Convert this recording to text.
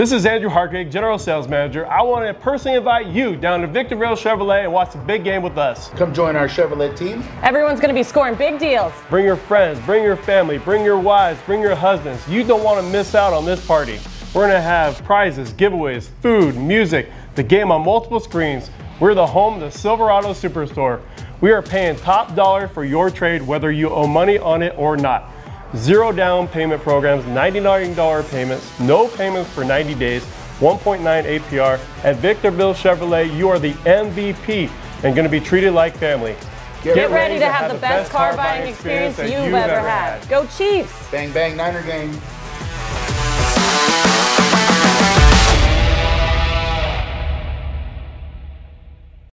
This is Andrew Hartgate, General Sales Manager. I want to personally invite you down to Victorville Chevrolet and watch the big game with us. Come join our Chevrolet team. Everyone's going to be scoring big deals. Bring your friends, bring your family, bring your wives, bring your husbands. You don't want to miss out on this party. We're going to have prizes, giveaways, food, music, the game on multiple screens. We're the home of the Silverado Superstore. We are paying top dollar for your trade whether you owe money on it or not. Zero down payment programs, $99 payments, no payments for 90 days, 1.9 APR. At Victorville Chevrolet, you are the MVP and going to be treated like family. Get, Get ready, ready, to have, have the best car buying experience, experience you've, you've, ever had. had. Go Chiefs! Bang, bang, Niner gang.